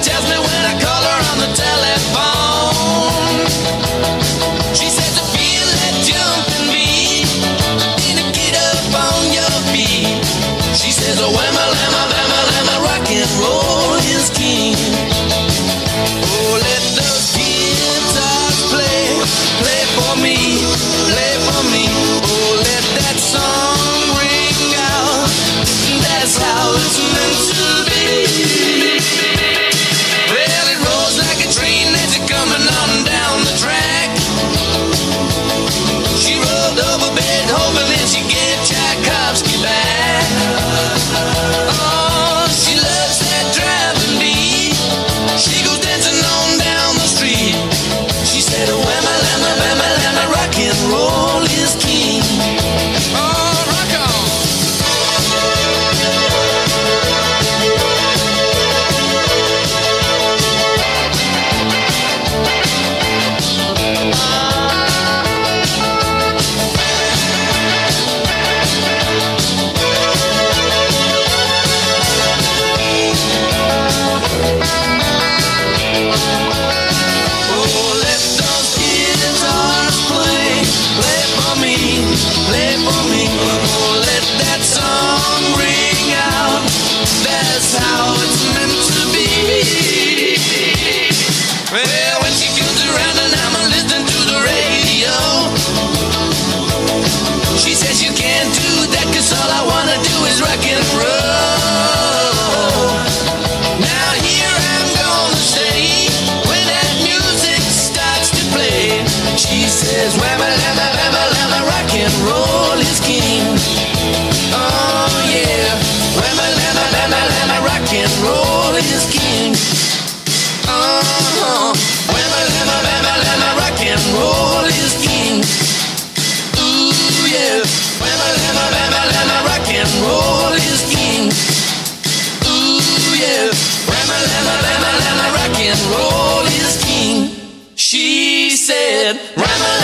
Jasmine. roll is king. Oh yeah, rama lama lama lama, rock and roll is king. Uh-huh. Oh, rama lama lama lama, rock and roll is king. Ooh yeah, rama lama lama lama, rock and roll is king. Ooh yeah, rama lama lama lama, rock and roll is king. She said, rama.